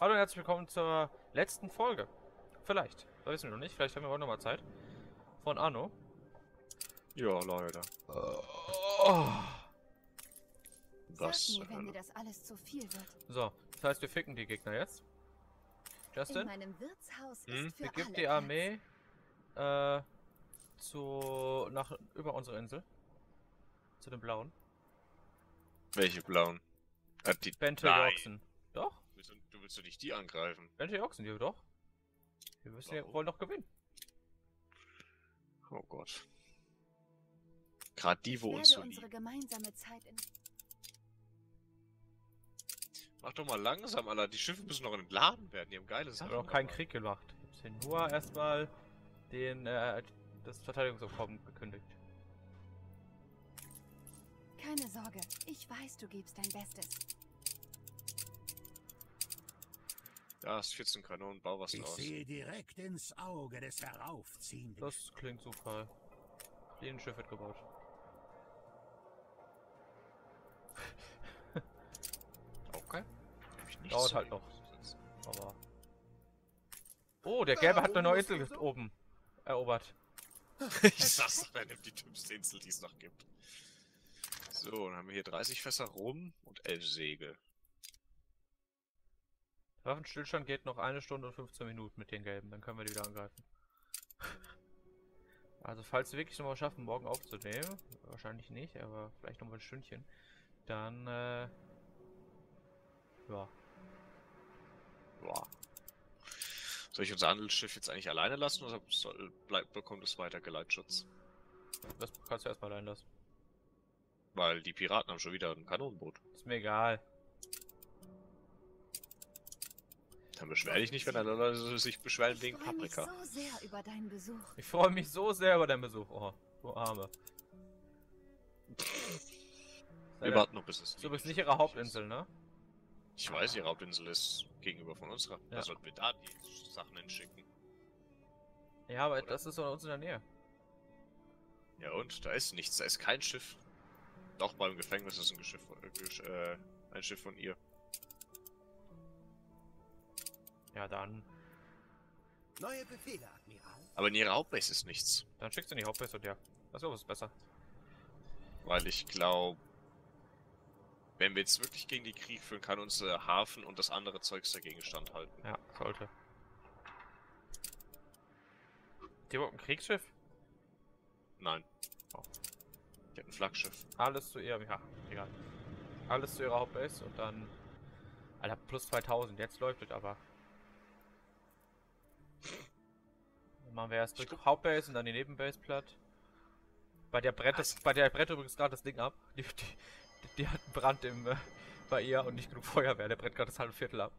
Hallo und herzlich willkommen zur letzten Folge. Vielleicht. Das wissen wir noch nicht. Vielleicht haben wir heute noch mal Zeit. Von Anno. Ja, leider. Oh. Was? Sag mir, wenn äh, dir das alles zu viel wird. So, das heißt, wir ficken die Gegner jetzt. In Justin, meinem Wirtshaus Hm? ist für begib alle die. Armee äh, zu nach über unsere Insel. Zu den Blauen. welche blauen? Äh, die, Bente. Doch? Willst du, du willst doch nicht die angreifen? Oxen, die doch. Wir müssen ja, wollen doch gewinnen. Oh Gott. Gerade die, Ich wo uns so unsere gemeinsame Zeit in Mach doch mal langsam, Alter. Die Schiffe müssen noch entladen werden. Die haben geile Ich Sachen. habe noch keinen. Krieg gemacht. Ich habe nur erstmal den äh, das Verteidigungsabkommen gekündigt. Keine Sorge, ich weiß, du gibst dein Bestes. Da hast 14 Kanonen, bau was Ich aus. sehe direkt ins Auge des Heraufziehenden. Das klingt super. Linienschiff wird gebaut. Okay. Ich Dauert halt noch. Aber. Oh, der Gelbe hat eine neue Insel oben erobert. ich sag's doch, er nimmt die dümmste Insel, die es noch gibt. So, dann haben wir hier 30 Fässer rum und 11 Segel. Waffenstillstand geht noch eine Stunde und 15 Minuten mit den Gelben, dann können wir die wieder angreifen. Also falls wir wirklich nochmal schaffen, morgen aufzunehmen, wahrscheinlich nicht, aber vielleicht nochmal ein Stündchen, dann äh, ja. Boah. Soll ich unser Handelsschiff jetzt eigentlich alleine lassen oder soll, bleibt, bekommt es weiter Geleitschutz? Das kannst du erstmal allein lassen. Weil die Piraten haben schon wieder ein Kanonenboot. Ist mir egal. Dann beschwer dich nicht, wenn da Leute sich beschweren Ich wegen freue mich Paprika. so sehr über deinen Besuch. Ich freue mich so sehr über deinen Besuch. Oh, du Arme. Wir warten noch bis es. Du bist nicht ihre Hauptinsel, ne? Ich weiß, ihre Hauptinsel ist gegenüber von unserer. Ja. Da sollten wir da die Sachen hinschicken. Ja, aber Oder? das ist bei uns in der Nähe. Ja und? Da ist nichts, da ist kein Schiff. Doch beim Gefängnis ist ein Schiff, äh, Gesch- äh, ein Schiff von ihr. Ja, dann. Neue Befehle, Admiral. Aber in ihrer Hauptbase ist nichts. Dann schickst du in die Hauptbase und ja. Das ist besser. Weil ich glaube, wenn wir jetzt wirklich gegen die Krieg führen, kann unser Hafen und das andere Zeugs dagegen standhalten. Ja, sollte. Die wollten ein Kriegsschiff? Nein. Oh. Die ein Flaggschiff. Alles zu ihrem. Ja, egal. Alles zu ihrer Hauptbase und dann. Alter, plus 2000. Jetzt läuft es aber. Machen wir erst durch Hauptbase und dann die Nebenbase platt. Bei der Brett, das, bei der Brett übrigens gerade das Ding ab. Die, die, die hat einen Brand im, äh, bei ihr und nicht genug Feuerwehr. Der brennt gerade das halbe Viertel ab.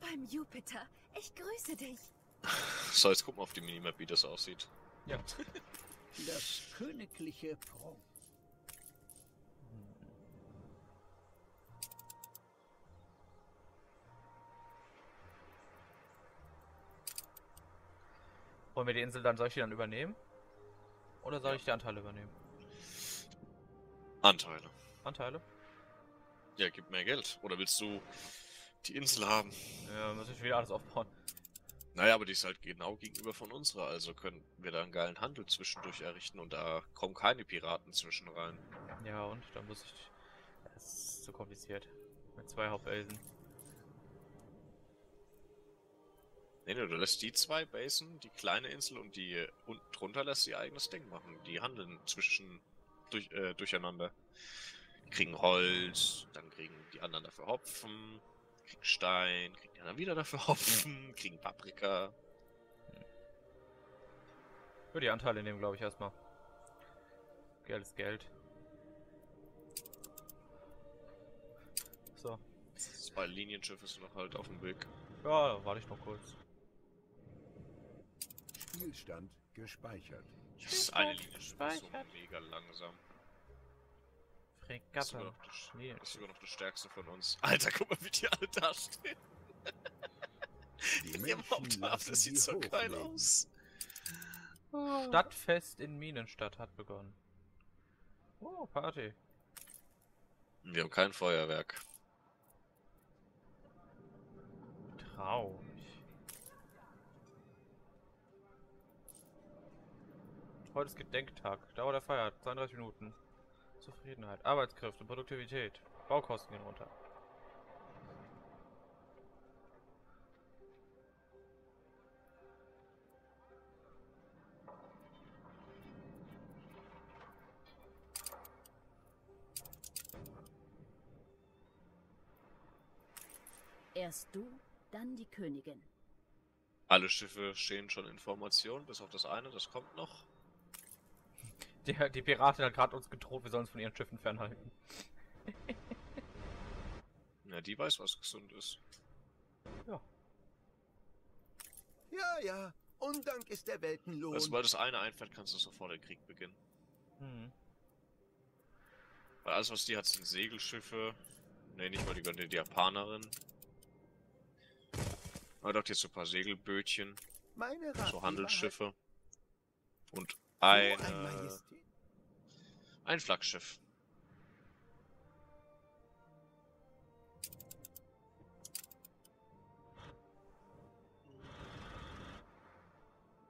Beim Jupiter, ich grüße dich. So, jetzt gucken wir auf die Minimap, wie das aussieht. Ja. Das königliche Prunk. Wollen wir die Insel dann, soll ich die dann übernehmen? Oder soll Ja. ich die Anteile übernehmen? Anteile. Anteile? Ja, gib mehr Geld. Oder willst du die Insel haben? Ja, muss ich wieder alles aufbauen. Naja, aber die ist halt genau gegenüber von unserer, also können wir da einen geilen Handel zwischendurch errichten und da kommen keine Piraten zwischen rein. Ja, und dann muss ich. Das ist zu kompliziert. Mit zwei Hauptbasen. Nee, nee, du lässt die zwei Basen, die kleine Insel und die unten drunter lässt ihr eigenes Ding machen. Die handeln zwischen durch, äh, durcheinander. Die kriegen Holz, dann kriegen die anderen dafür Hopfen, kriegen Stein, kriegen die anderen wieder dafür Hopfen, kriegen Paprika. Würde die Anteile nehmen, glaube ich, erstmal. Geld ist Geld. So. Zwei Linienschiffe sind noch halt auf dem Weg. Ja, da warte ich noch kurz. Spielstand gespeichert. Das eine Linienschiff ist so Gespeichert. mega langsam. Das ist, sogar noch das, Nee. das ist sogar noch das stärkste von uns. Alter, guck mal, wie die alle da stehen. Die Mit ihrem lassen das sieht sie so geil aus. Stadtfest in Minenstadt hat begonnen. Oh, Party. Wir haben kein Feuerwerk. Traurig. Heute ist Gedenktag. Dauer der Feier 32 Minuten. Zufriedenheit, Arbeitskräfte, Produktivität. Baukosten gehen runter. Erst du, dann die Königin. Alle Schiffe stehen schon in Formation, bis auf das eine, das kommt noch. Die, die Piratin hat gerade uns gedroht, wir sollen uns von ihren Schiffen fernhalten. Ja, die weiß, was gesund ist. Ja, ja. Undank ist der Weltenlohn. Also, sobald das eine einfällt, kannst du sofort den Krieg beginnen. Hm. Weil alles, was die hat, sind Segelschiffe. Ne, nicht mal die die Japanerin. Aber doch jetzt so ein paar Segelbötchen, Meine so Handelsschiffe. Und hat ein, so ein äh, ein Flaggschiff.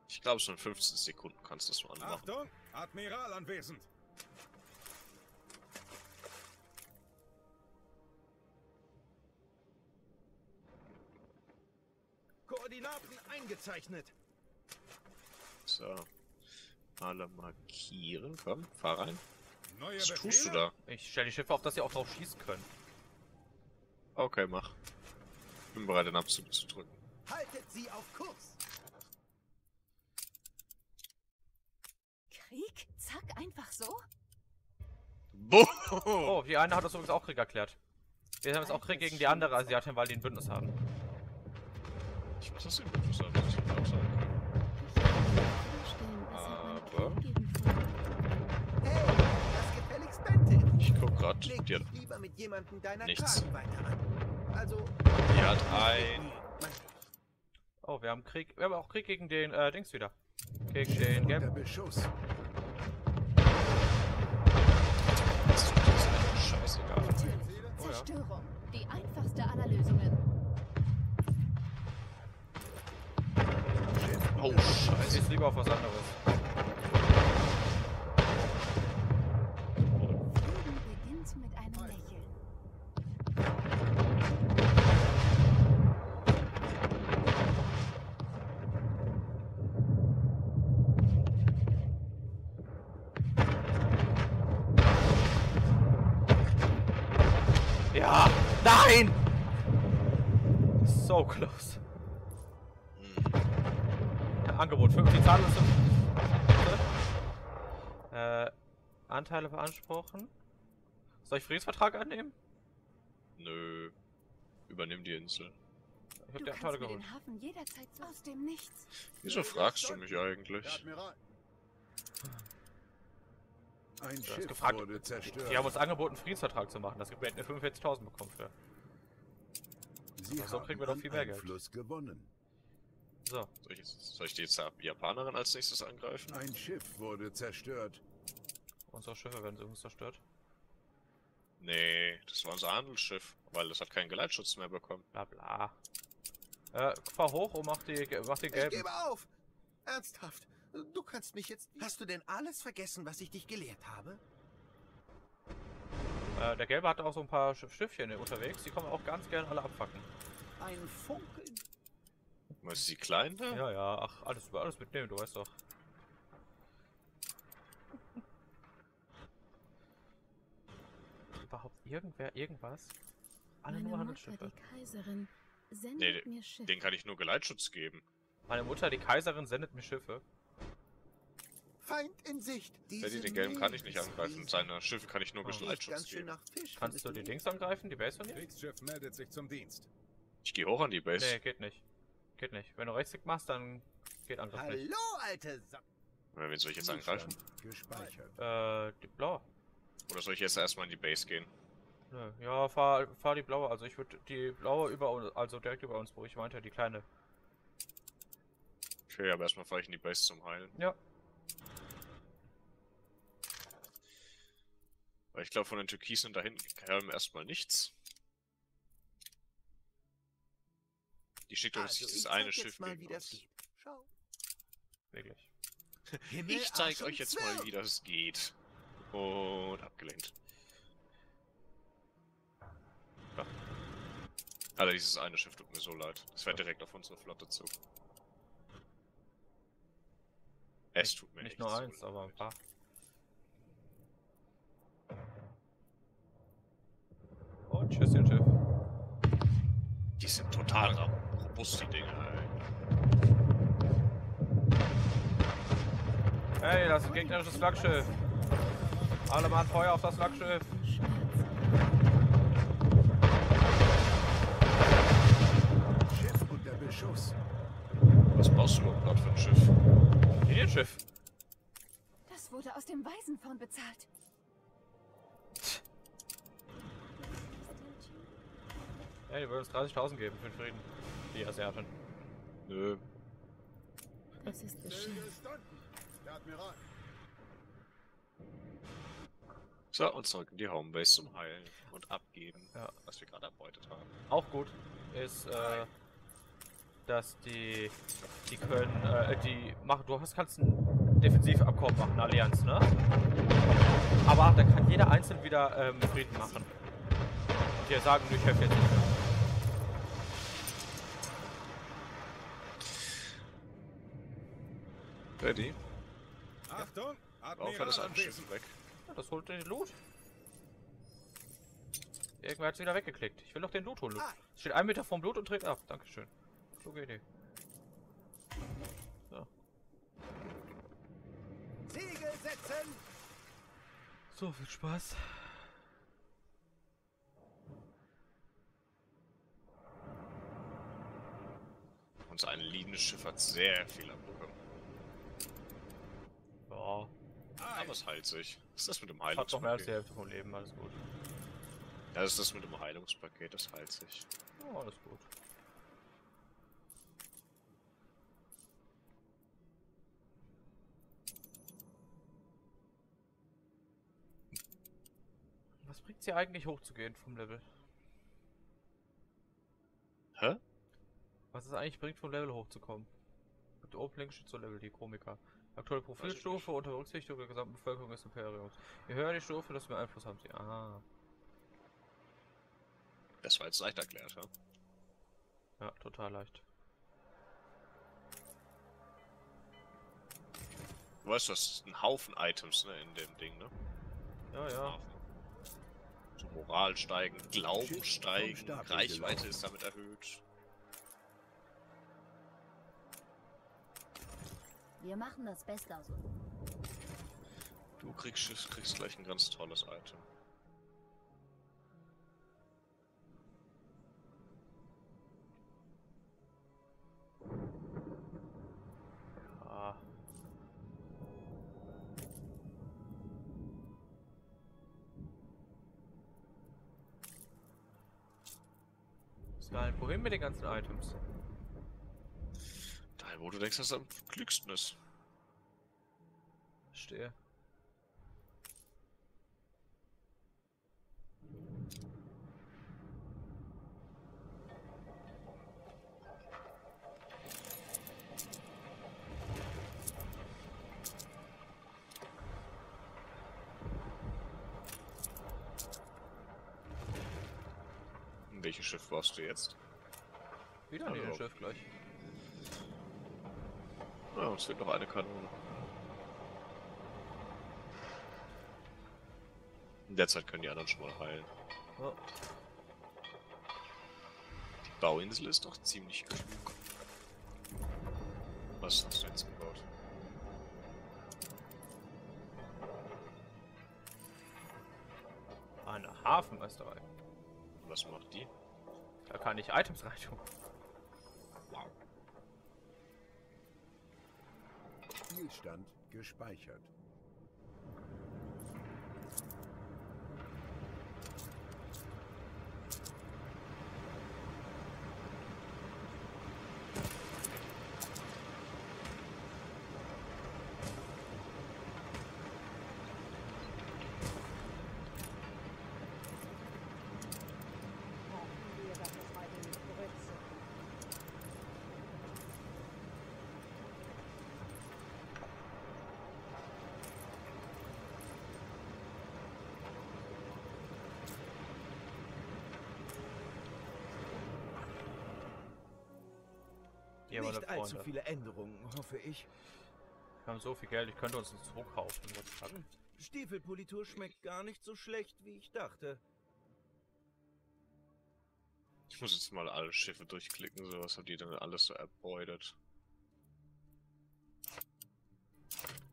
Ich glaube, in 15 Sekunden kannst du das mal anmachen. Achtung, Admiral anwesend. Koordinaten eingezeichnet. So. Alle markieren. Komm, fahr rein. Neue Was Befehle? tust du da? Ich stelle die Schiffe auf, dass sie auch drauf schießen können. Okay, mach. Bin bereit, den Abzug zu drücken. Haltet sie auf Kurs. Krieg? Zack, einfach so? Boom! Oh, die eine hat das übrigens auch Krieg erklärt. Wir haben jetzt auch Krieg gegen die andere Asiatin, weil die ein Bündnis haben. Ich weiß das nicht, was soll das nicht auch sagen. Ich Leg die hat, dich lieber mit jemandem deiner Nichts. An. Also, die hat ein... Oh, wir haben Krieg. Wir haben auch Krieg gegen den äh, Dings wieder. Gegen den Gelb. Beschuss. Das ist mir scheißegal. Zerstörung. Die einfachste aller Lösungen. Oh, Ich scheiße. ist lieber auf was anderes. Close. Hm. Angebot 50 Zahlen ist Äh, Anteile beanspruchen. Soll ich Friedensvertrag annehmen? Nö. Übernimm die Insel. Ich hab Du die Anteile geholt. den Hafen jederzeit so aus dem Nichts. Wieso fragst du mich eigentlich? Ein Schiff gefragt. wurde zerstört. Die haben uns angeboten, einen Friedensvertrag zu machen. Das gibt mir hätten wir 45.000 bekommen für. Sie so haben kriegen wir doch viel mehr Geld. Einfluss gewonnen. So. Soll ich, soll ich die Japanerin als nächstes angreifen? Ein Schiff wurde zerstört. Unsere Schiffe werden übrigens zerstört. Nee, das war unser Handelsschiff, weil das hat keinen Geleitschutz mehr bekommen. Bla bla. Äh, fahr hoch und mach die, mach die Ich gelben. gebe auf. Ernsthaft. Du kannst mich jetzt... Hast du denn alles vergessen, was ich dich gelehrt habe? Äh, der gelbe hat auch so ein paar Schiffchen unterwegs. Die kommen auch ganz gerne alle abfacken. Ein Funkeln. Was ist die kleinen da? Ja, ja, ach, alles, alles mitnehmen, du weißt doch. Überhaupt irgendwer, irgendwas? Alle Meine nur Mutter, Handelsschiffe. die Kaiserin, sendet Nee, mir Schiffe. Den kann ich nur Geleitschutz geben. Meine Mutter, die Kaiserin, sendet mir Schiffe. Feind in Sicht. Ja, Diese die, den gelben kann ich nicht angreifen. Seine Schiffe kann ich nur Oh. Ganz schön geben. nach Fisch. Kannst du die? Dings angreifen, die Base von ihr? Kriegsschiff meldet sich zum Dienst. Ich gehe hoch an die Base. Nee, geht nicht. Geht nicht. Wenn du Rechtsklick machst, dann geht Angriff nicht. Hallo, alte Sa Wen soll ich jetzt angreifen? Gespeichert. Äh, die blaue. Oder soll ich jetzt erstmal in die Base gehen? Nö. Ja, fahr, fahr die blaue. Also ich würde die blaue über uns, also direkt über uns, wo ich meinte, die kleine. Okay, aber erstmal fahre ich in die Base zum Heilen. Ja, Weil ich glaube, von den Türkisen da hinten kam erstmal nichts. Die schickt uns Also, dieses eine Schiff mal, gegen wie das uns. geht. Schau. Wirklich. Ich zeig Arsch euch jetzt mal, wie das geht. Und abgelenkt. Ja. Alter, dieses eine Schiff tut mir so leid. Das fährt direkt auf unsere Flotte zu. Es tut mir Nicht echt nur so eins, aber ein paar. Und tschüsschen, Schiff. Die sind total robust, die Dinger, ey. Hey, das ist ein gegnerisches Flaggschiff. Alle Mann Feuer auf das Flaggschiff. Schiff unter Beschuss. Was baust du überhaupt gerade für ein Schiff? Linienschiff. Das wurde aus dem Waisenfonds bezahlt. Hey, die würden uns 30.000 geben für den Frieden. Die Asiaten. Nö. Das ist Admiral. So, und zurück in die Homebase zum Heilen und abgeben, Ja. was wir gerade erbeutet haben. Auch gut ist, äh, dass die, die können, äh, die machen, du hast, kannst ein Defensivabkommen machen, eine Allianz, ne? Aber da kann jeder einzeln wieder ähm, Frieden machen. Und die sagen, ich helfe jetzt nicht mehr. Ready? Achtung, Auf das Admiral eine Schiff weg. Ja, das holt den Loot. Irgendwer hat es wieder weggeklickt. Ich will doch den Loot holen. Ah. Steht ein Meter vom Blut und dreht ab. Dankeschön. Kluge Idee. So. Segel setzen. So viel Spaß. Unser ein liegendes Schiff hat sehr viel abbekommen. Ja, Aber es heilt sich. Was ist das mit dem hat noch mehr als die Heilungspaket? Hälfte vom Leben. Alles gut. Ja, das ist das mit dem Heilungspaket, das heilt sich. Oh, alles gut. Was bringt sie eigentlich hochzugehen vom Level? Hä? Was es eigentlich bringt, vom Level hochzukommen? Mit Opening steht so Level, die Komiker. Aktuelle Profilstufe unter Berücksichtigung der gesamten Bevölkerung des Imperiums. Je höher die Stufe, desto mehr Einfluss haben sie. Aha. Das war jetzt leicht erklärt, ja? Ja, total leicht. Du weißt, du hast einen Haufen Items, ne, in dem Ding, ne? Ja, ja. So Moral steigen, Glauben steigen, Reichweite ist damit erhöht. Wir machen das Beste aus uns. Du kriegst, kriegst gleich ein ganz tolles Item. Ah. Ist geil. Wohin mit den ganzen Items? Wo du denkst, dass es am klügsten ist. Verstehe. In welches Schiff warst du jetzt? Wieder ein Hallo. Schiff gleich. Ja, uns fehlt noch eine Kanone. In der Zeit können die anderen schon mal heilen. Ja. Die Bauinsel ist doch ziemlich klug. Was hast du jetzt gebaut? Eine Hafenmeisterei. Was macht die? Da kann ich Items rein tun. Wow. Spielstand gespeichert. Ihr, Nicht allzu viele Änderungen, hoffe ich. Wir haben so viel Geld, ich könnte uns einen Zug kaufen. Was kann? Stiefelpolitur schmeckt gar nicht so schlecht, wie ich dachte. Ich muss jetzt mal alle Schiffe durchklicken, so was hat die denn alles so erbeutet.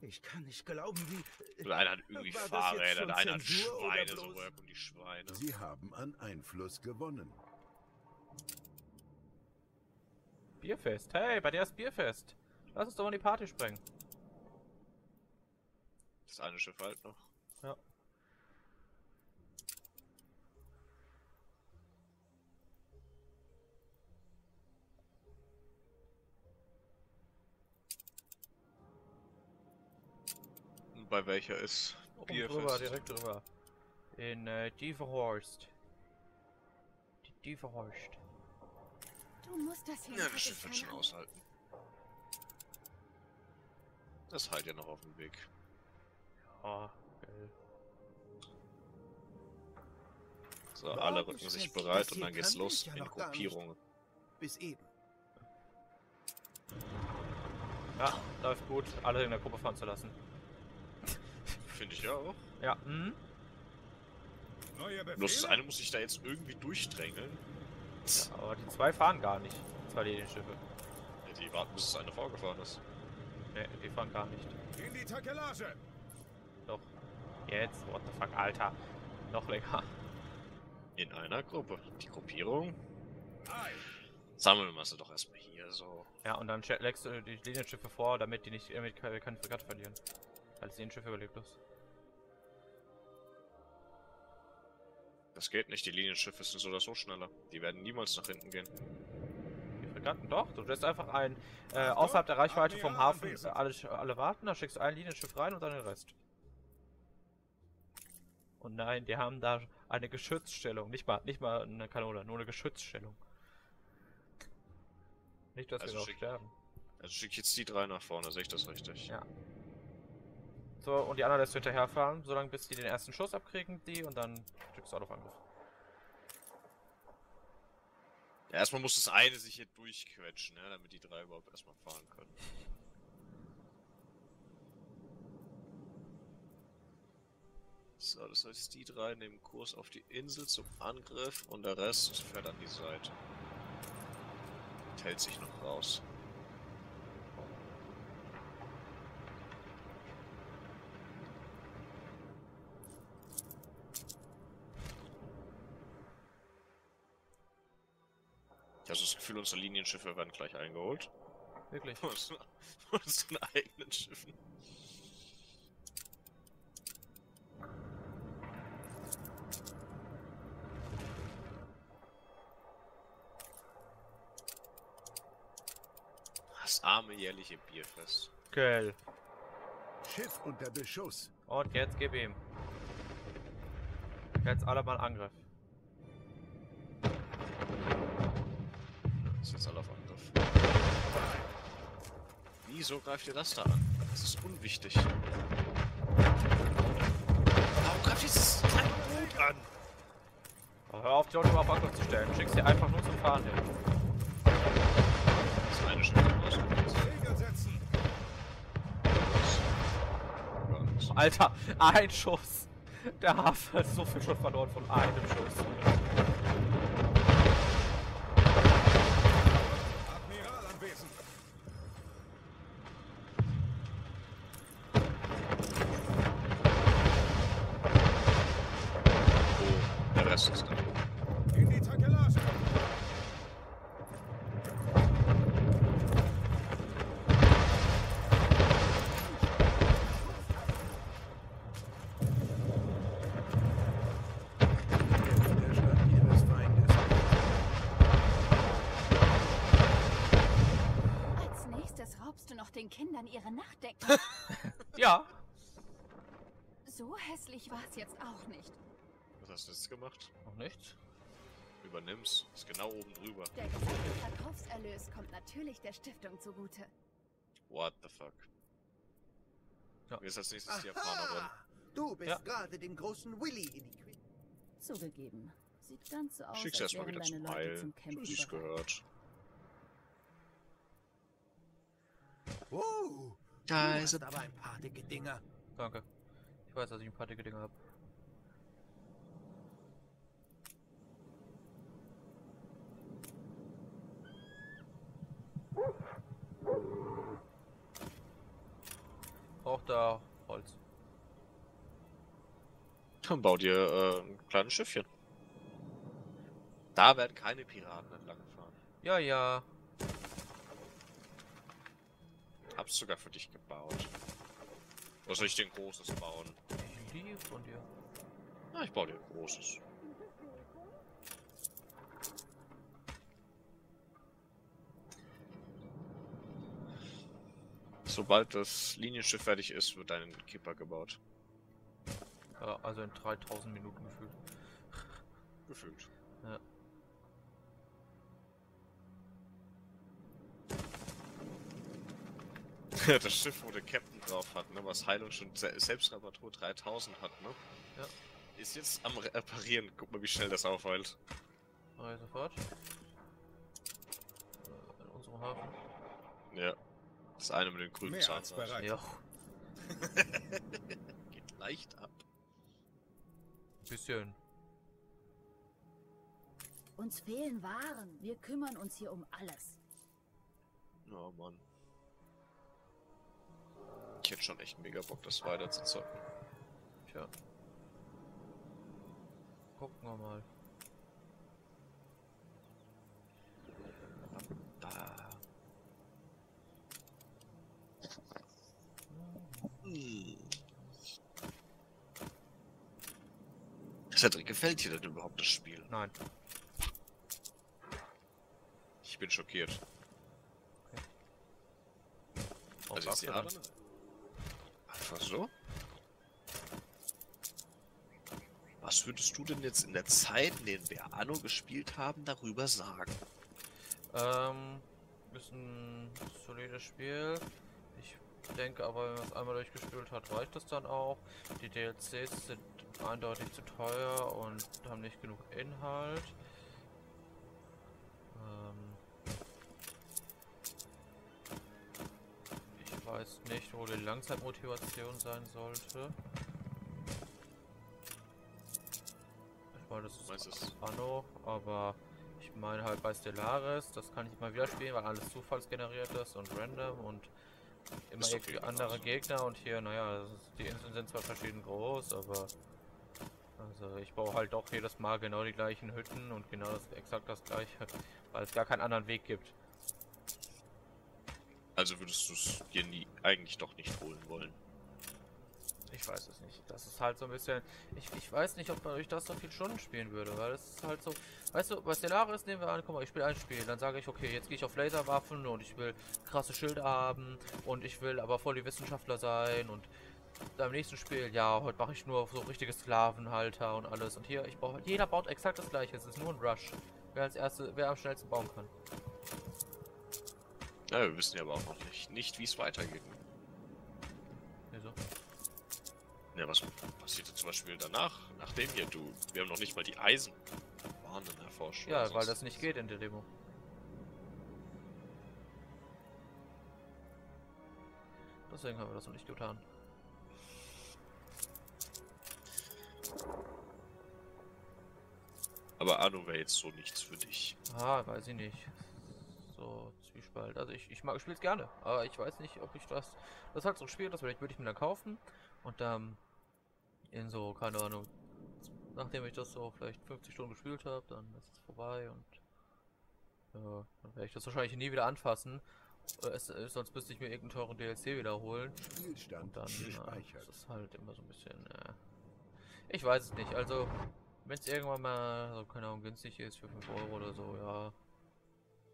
Ich kann nicht glauben, wie... Der eine hat irgendwie Fahrräder, der eine hat Schweine, so woher kommen die Schweine? Sie haben an Einfluss gewonnen. Bierfest. Hey, bei dir ist Bierfest. Lass uns doch mal die Party sprengen. Das eine Schiff halt noch. Und Bei welcher ist Oben drüber, Bierfest? direkt drüber. In äh, Dieverhorst. Die Dieverhorst. Du musst das hier Ja, das Schiff wird schon aushalten. Das halt ja noch auf dem Weg. Ja, geil. So, Ja, alle rücken sich bereit und dann geht's los ich ja in. Gruppierungen. Bis eben. Ja, läuft gut, alle in der Gruppe fahren zu lassen. Finde ich ja auch. Ja, mhm. Bloß das eine muss sich da jetzt irgendwie durchdrängeln. Ja, aber die zwei fahren gar nicht. Zwei Linienschiffe. Ja, die warten, bis das eine vorgefahren ist. Ne, die fahren gar nicht. In die Takelage! Doch. Jetzt, what the fuck, Alter. Noch länger. In einer Gruppe. Die Gruppierung Ei! sammeln wir sie doch erstmal hier so. Ja, und dann legst du die Linienschiffe vor, damit die nicht damit keine, Fregatte verlieren. Weil das Linienschiff überlebt ist. Das geht nicht, die Linienschiffe sind so oder so schneller. Die werden niemals nach hinten gehen. Die Fregatten doch. Du lässt einfach ein äh, außerhalb der Reichweite vom Admiral Hafen alle, alle warten, dann schickst du ein Linienschiff rein und dann den Rest. Und nein, die haben da eine Geschützstellung. Nicht mal, nicht mal eine Kanone, nur eine Geschützstellung. Nicht, dass Also wir noch schick- sterben. Also schicke ich jetzt die drei nach vorne, sehe ich das richtig? Ja. So, und die anderen lässt du hinterherfahren, solange bis die den ersten Schuss abkriegen, die, und dann schickst du auch auf Angriff. Ja, erstmal muss das eine sich hier durchquetschen, ne, damit die drei überhaupt erstmal fahren können. So, das heißt, die drei nehmen Kurs auf die Insel zum Angriff und der Rest fährt an die Seite. Und hält sich noch raus. Ich habe das Gefühl, unsere Linienschiffe werden gleich eingeholt. Wirklich. Von unseren- von unseren eigenen Schiffen. Das arme jährliche Bierfest. Geil. Schiff unter Beschuss. Und jetzt gib ihm. Jetzt alle mal Angriff. Ist alle auf Angriff. Wieso greift ihr das da an? Das ist unwichtig. Warum greift ihr das Boot an? Hör auf, die Leute mal auf Angriff zu stellen. Schick sie einfach nur zum Fahren hin. Das eine. Segel setzen! Alter, ein Schuss. Der Hafen hat so viel schon verloren von einem Schuss. Hässlich war es jetzt auch nicht. Was hast du jetzt gemacht? Noch nichts. Übernimm's. Ist genau oben drüber. Der gesamte Verkaufserlös kommt natürlich der Stiftung zugute. What the fuck? Ja. Ist als nächstes die Japanerin? Aha! Du bist Ja. gerade dem großen Willy in die Quere. Zugegeben. Sieht ganz so aus, Schick's als erstmal wären wieder deine zum Leute Heil. zum Campen bereit. gehört. Oh, Da du ist hast aber ein paar dicke Dinger. Danke. Weiß, dass ich ein paar dicke Dinge habe. Braucht da Holz. Dann bau dir äh, ein kleines Schiffchen. Da werden keine Piraten entlang fahren. Ja, ja. Hab's sogar für dich gebaut. Soll ich dir ein großes bauen? Lieb von dir. Na, ich baue dir ein großes. Sobald das Linienschiff fertig ist, wird dein Kipper gebaut. Ja, also in 3000 Minuten gefühlt. Gefühlt. Ja. Das Schiff, wo der Captain drauf hat, ne, was Heilung schon se Selbstreparatur 3000 hat, ne? Ja. Ist jetzt am Reparieren. Guck mal, wie schnell das aufheilt. Mach ich sofort. Äh, In unserem Hafen. Ja. Das eine mit den grünen Mehr als Zahnrad. Ja, Geht leicht ab. bisschen. Uns fehlen Waren. Wir kümmern uns hier um alles. Oh Mann. Ich hätte schon echt mega Bock, das weiter zu zocken. Tja. Gucken wir mal. Da. Cedric, gefällt dir denn überhaupt das Spiel? Nein. Ich bin schockiert. Warum Also ich sehe? Einfach so? Was würdest du denn jetzt in der Zeit, in der wir Anno gespielt haben, darüber sagen? Ähm, ist ein solides Spiel. Ich denke aber, wenn man es einmal durchgespielt hat, reicht das dann auch. Die DLCs sind eindeutig zu teuer und haben nicht genug Inhalt. Weiß nicht, wo die Langzeitmotivation sein sollte. Ich meine, das ist du's? Anno, aber ich meine halt bei Stellaris, das kann ich mal wieder spielen, weil alles zufallsgeneriert ist und random und immer Ist irgendwie andere genauso. Gegner und hier, naja, ist, die Inseln sind zwar verschieden groß, aber also ich baue halt doch jedes Mal genau die gleichen Hütten und genau das exakt das gleiche, weil es gar keinen anderen Weg gibt. Also würdest du es dir nie eigentlich doch nicht holen wollen? Ich weiß es nicht. Das ist halt so ein bisschen. Ich, ich weiß nicht, ob man durch das so viel Stunden spielen würde, weil es ist halt so. Weißt du, bei Stellaris nehmen wir an, guck mal, ich spiele ein Spiel, dann sage ich, okay, jetzt gehe ich auf Laserwaffen und ich will krasse Schilder haben und ich will aber voll die Wissenschaftler sein und beim nächsten Spiel, ja, heute mache ich nur so richtige Sklavenhalter und alles. Und hier, ich baue, jeder baut exakt das gleiche, es ist nur ein Rush. Wer als erste, wer am schnellsten bauen kann. Ja, wir wissen ja aber auch noch nicht, nicht wie es weitergeht. Wieso? Ja, was passiert jetzt zum Beispiel danach? Nachdem hier, du, wir haben noch nicht mal die Eisenbahnen erforscht. Ja, weil das nicht geht in der Demo. Deswegen haben wir das noch nicht getan. Aber Anno wäre jetzt so nichts für dich. Ah, weiß ich nicht. So, Zwiespalt. Also ich, ich mag, ich spiel's gerne, aber ich weiß nicht, ob ich das. Das ist halt so ein Spiel, das würde ich, würde ich mir dann kaufen und dann in so, keine Ahnung, nachdem ich das so vielleicht 50 Stunden gespielt habe, dann ist es vorbei und ja, dann werde ich das wahrscheinlich nie wieder anfassen. Äh, Es, sonst müsste ich mir irgendeinen teuren DLC wiederholen. Spielstand Und dann äh, ist halt immer so ein bisschen. Äh, ich weiß es nicht. Also, wenn es irgendwann mal, so, keine Ahnung, günstig ist für 5 Euro oder so, ja.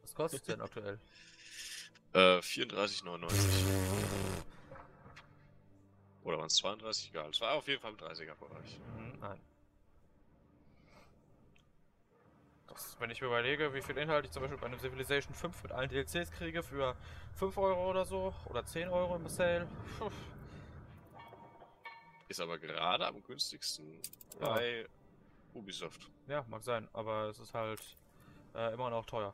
Was kostet es denn aktuell? Äh, 34,99. Oder waren es 32? Egal. Es war auf jeden Fall im 30er-Bereich. Mhm, nein. Das, wenn ich mir überlege, wie viel Inhalt ich zum Beispiel bei einem Civilization 5 mit allen DLCs kriege für 5 Euro oder so, oder 10 Euro im Sale. Puh. Ist aber gerade am günstigsten Ja. bei Ubisoft. Ja, mag sein, aber es ist halt äh, immer noch teuer.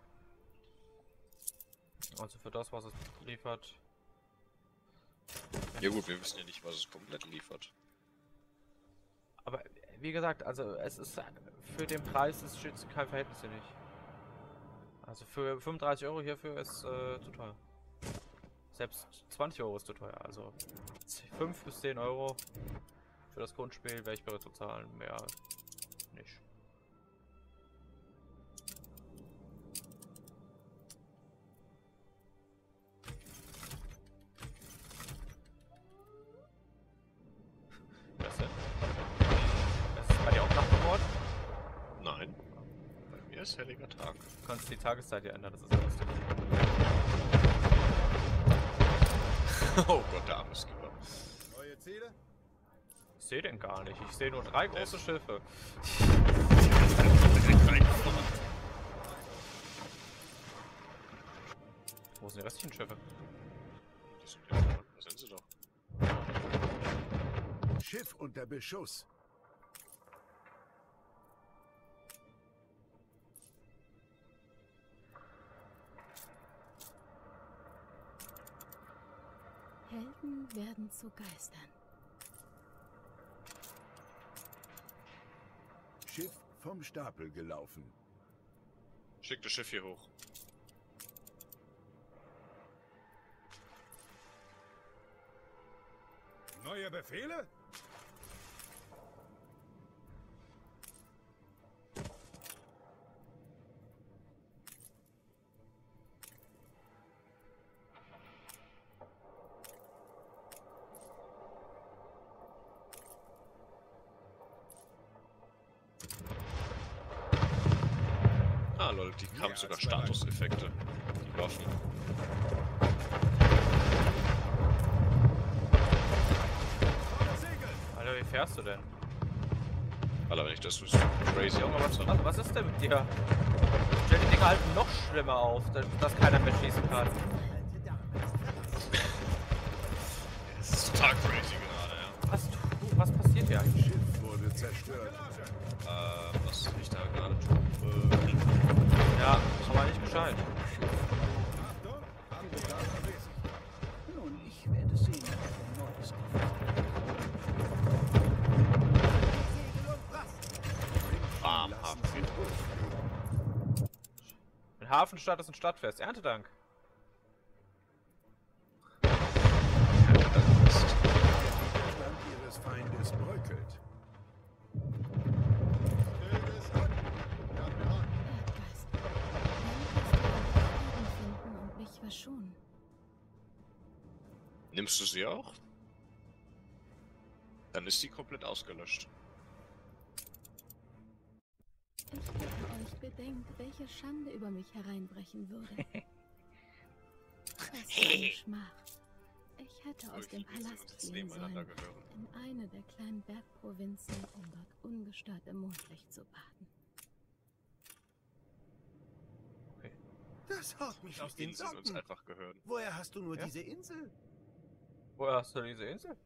Also für das, was es liefert, Ja gut, wir wissen ja nicht, was es komplett liefert. Aber wie gesagt, also es ist für den Preis ist steht kein Verhältnis hier nicht. Also für 35 Euro hierfür ist äh, zu teuer. Selbst 20 Euro ist zu teuer. Also 5 bis 10 Euro für das Grundspiel wäre ich bereit zu zahlen. Mehr Tageszeit hier ändern, das ist ja lustig. oh Gott, der arme Skipper. Neue Ziele? Ich sehe den gar nicht. Ich sehe nur drei große Schiffe. Wo sind die restlichen Schiffe? Die sind ja. Da sind sie doch. Schiff unter Beschuss. Helden werden zu Geistern. Schiff vom Stapel gelaufen. Schick das Schiff hier hoch. Neue Befehle? Die haben sogar. Statuseffekte. Die Waffen. Alter, wie fährst du denn? Alter, wenn ich das wüsste. Crazy. Junge, was, was, was ist denn mit dir? Stell die Dinger halt noch schlimmer auf, dass, dass keiner mehr schießen kann. Hafenstadt ist ein Stadtfest. Erntedank. Feindes bröckelt. Nimmst du sie auch? Dann ist die komplett ausgelöscht. Ich bedenkt, welche Schande über mich hereinbrechen würde. Eine Schmach. Ich hätte aus dem Palast das fliehen sollen, in eine der kleinen Bergprovinzen, um dort ungestört im Mondlicht zu baden. Das haut mich aus Die den Socken. einfach gehören. Woher hast du nur Ja? diese Insel? Woher hast du diese Insel?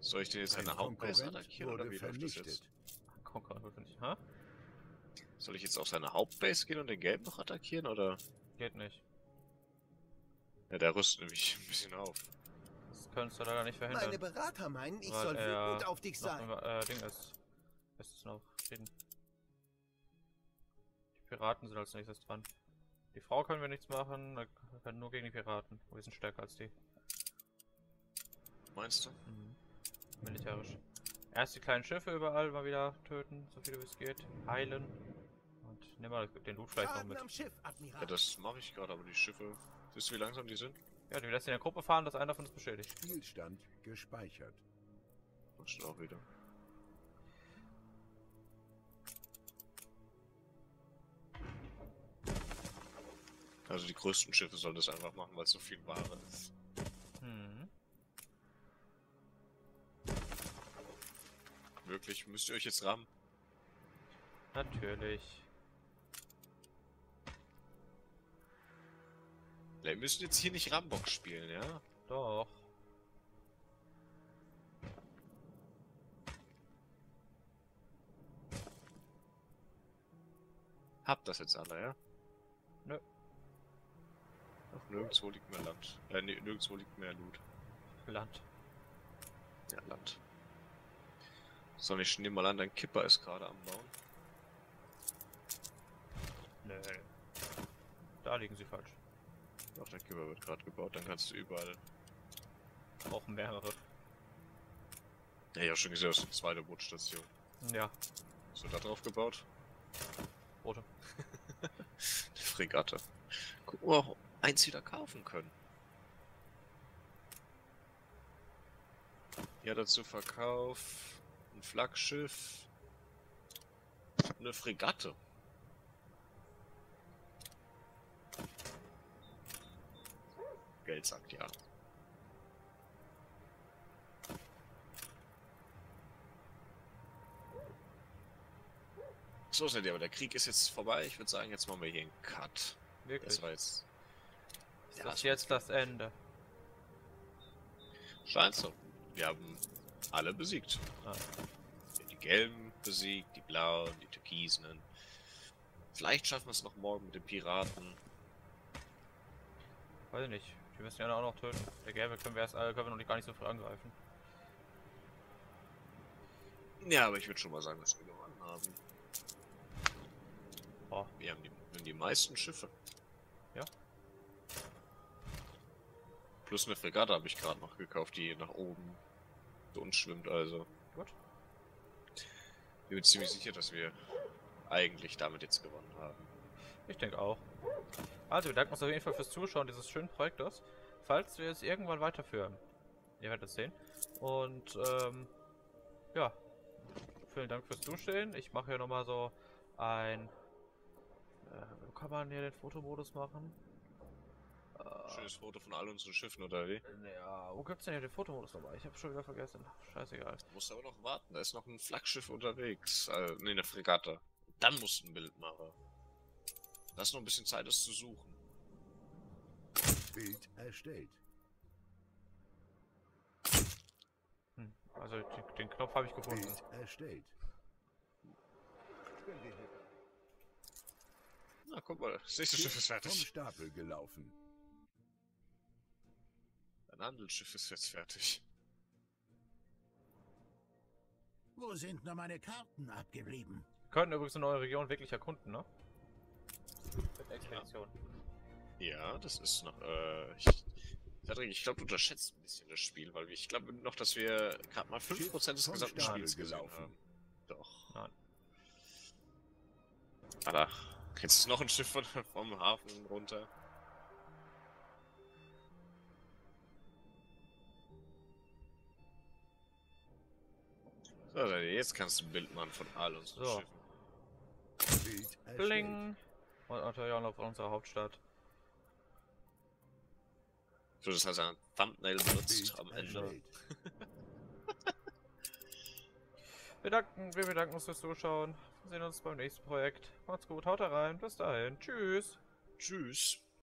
Soll ich dir jetzt Ein eine Hauptbase attackieren oder wie läuft das vernichtet. jetzt? Konkurrent finde ich. Ha? Soll ich jetzt auf seine Hauptbase gehen und den Gelb noch attackieren oder? Geht nicht. Ja, der rüstet nämlich ein bisschen auf. Das könntest du leider nicht verhindern. Meine Berater meinen, ich soll wütend auf dich noch sein. im, äh, Ding ist. Es ist noch Frieden. Die Piraten sind als nächstes dran. Die Frau können wir nichts machen, wir können nur gegen die Piraten. Wir sind stärker als die. Meinst du? Mhm. Militärisch. Erst die kleinen Schiffe überall mal wieder töten, so viele wie es geht. Heilen. Und nimm mal den Loot vielleicht noch mit. Ja, das mache ich gerade, aber die Schiffe. Siehst du, wie langsam die sind? Ja, die lässt in der Gruppe fahren, dass einer von uns beschädigt. Spielstand gespeichert. Das stimmt auch wieder. Also die größten Schiffe sollen das einfach machen, weil es so viel Ware ist. Hm. Wirklich, müsst ihr euch jetzt rammen? Natürlich. Ja, ihr müsst jetzt hier nicht Rambock spielen, ja? Doch. Habt das jetzt alle, ja? Nö. Ach, nirgendwo liegt mehr Land. Äh, nee, nirgendwo liegt mehr Loot. Land. Ja, Land. So, ich nehme mal an, dein Kipper ist gerade am Bauen. Nee. Da liegen sie falsch. Doch, dein Kipper wird gerade gebaut, dann kannst du überall. Brauchen mehrere. Ja, ja, schon gesehen, das ist eine zweite Bootstation. Ja, Hast du da drauf gebaut? rote. Die Fregatte. Guck mal, auch eins wieder kaufen können. Ja, dazu Verkauf, ein Flaggschiff, eine Fregatte. Geld sagt ja. So ihr, aber der Krieg ist jetzt vorbei. Ich würde sagen, jetzt machen wir hier einen Cut. Wirklich. Das war jetzt. Ist Ja, das das jetzt das Ende? Scheint so. Wir haben alle besiegt. Ah. Die gelben besiegt, die blauen, die türkisenen. Vielleicht schaffen wir es noch morgen mit den Piraten. Weiß ich nicht. Die müssen ja auch noch töten. Können wir erst äh, können wir noch nicht gar nicht so früh angreifen. Ja, aber ich würde schon mal sagen, dass wir gewonnen haben. Oh. Wir haben die, wir haben die meisten Schiffe. Ja. Plus eine Fregatte habe ich gerade noch gekauft, die nach oben zu uns schwimmt, also. Gut. Ich bin ziemlich sicher, dass wir eigentlich damit jetzt gewonnen haben. Ich denke auch. Also, wir danken uns auf jeden Fall fürs Zuschauen dieses schönen Projektes. Falls wir es irgendwann weiterführen, ihr werdet es sehen. Und, ähm, ja. Vielen Dank fürs Zuschauen. Ich mache hier nochmal so ein. Äh, wo kann man hier den Fotomodus machen? Äh, Schönes Foto von all unseren Schiffen, oder wie? ja, wo gibt's denn hier den Fotomodus nochmal? Ich habe schon wieder vergessen. Scheißegal. Du musst aber noch warten, da ist noch ein Flaggschiff unterwegs. Äh, ne, eine Fregatte. Dann musst du ein Bild machen. Lass noch ein bisschen Zeit, es zu suchen. Bild erstellt. Hm. Also, den, den Knopf habe ich gefunden. Bild erstellt. Na, guck mal, das nächste Schiff ist Vom fertig. Stapel gelaufen. Ein Handelsschiff ist jetzt fertig. Wo sind nur meine Karten abgeblieben? Wir könnten übrigens eine neue Region wirklich erkunden, ne? Mit Expedition. Ja, das ist noch, äh, ich, Cedric, ich glaube, du unterschätzt ein bisschen das Spiel, weil ich glaube noch, dass wir gerade mal 5% des gesamten Spiels gelaufen. haben. Doch. Nein. Alter, jetzt noch ein Schiff von, vom Hafen runter. So, jetzt kannst du ein Bild machen von all unseren So. Schiffen. Bling! Und natürlich auch noch von unserer Hauptstadt. So, das heißt, ein Thumbnail benutzt am Ende. Wir danken, wir bedanken uns fürs Zuschauen. Wir sehen uns beim nächsten Projekt. Macht's gut, haut rein. Bis dahin. Tschüss. Tschüss.